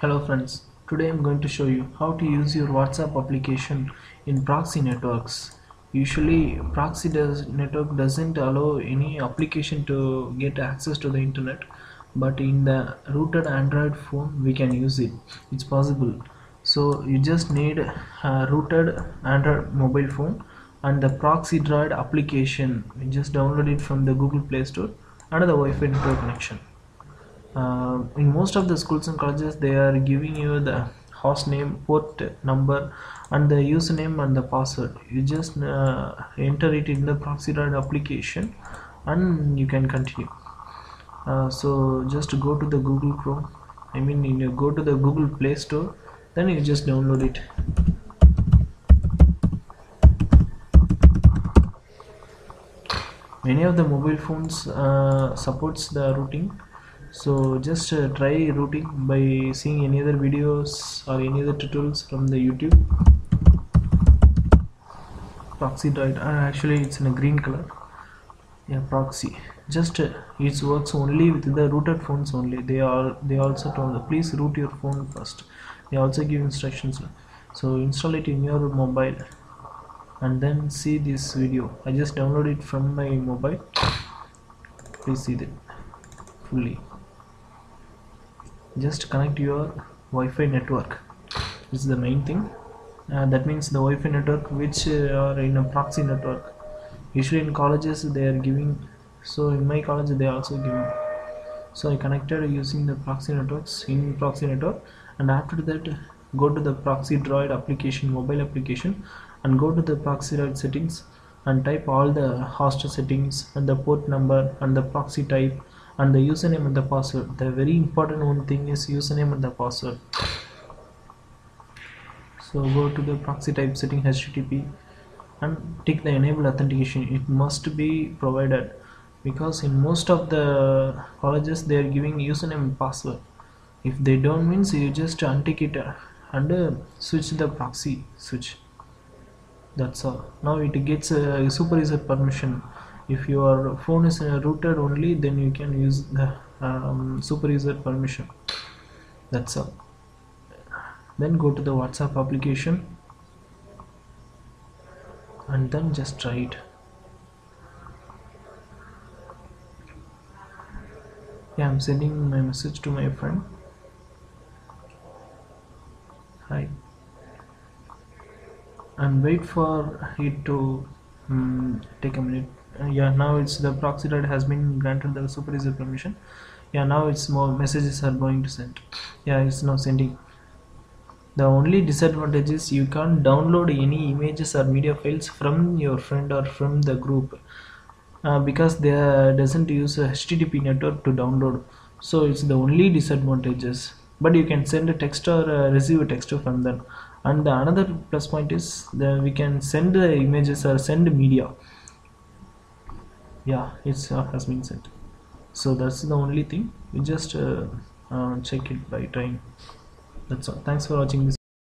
Hello friends, today I'm going to show you how to use your WhatsApp application in proxy networks. Usually proxy does, network doesn't allow any application to get access to the internet but in the rooted Android phone we can use it. It's possible. So you just need a rooted Android mobile phone and the proxy droid application. You just download it from the Google Play Store and the Wi-Fi network connection uh, in most of the schools and colleges they are giving you the host name port number and the username and the password. You just uh, enter it in the proxydroid application and you can continue. Uh, so just go to the google chrome. I mean you go to the google play store then you just download it. Many of the mobile phones uh, supports the rooting so just uh, try rooting by seeing any other videos or any other tutorials from the youtube. Proxy droid uh, actually it's in a green color. Yeah proxy. Just uh, it works only with the rooted phones only. They are they also told please root your phone first. They also give instructions. So install it in your mobile and then see this video. I just download it from my mobile. Please see that fully just connect your Wi-Fi network. This is the main thing. Uh, that means the Wi-Fi network which uh, are in a proxy network. Usually in colleges they are giving so in my college they are also giving. So I connected using the proxy networks in proxy network and after that go to the proxy droid application mobile application and go to the proxy droid settings and type all the host settings and the port number and the proxy type and the username and the password. The very important one thing is username and the password. So go to the proxy type setting http and tick the enable authentication. It must be provided because in most of the colleges they are giving username and password. If they don't means you just untick it and uh, switch the proxy switch. That's all. Now it gets a super user permission if your phone is uh, rooted only then you can use the um, super user permission. That's all. Then go to the whatsapp application and then just try it. Yeah i'm sending my message to my friend. Hi. And wait for it to um, take a minute yeah now it's the proxy droid has been granted the super permission. Yeah now it's more messages are going to send. Yeah it's now sending. The only disadvantage is you can't download any images or media files from your friend or from the group uh, because they doesn't use http network to download. So it's the only disadvantages. But you can send a text or uh, receive a text from them. And the another plus point is that we can send the images or send media yeah it's uh, has been sent so that's the only thing. You just uh, uh, check it by trying that's all. Thanks for watching this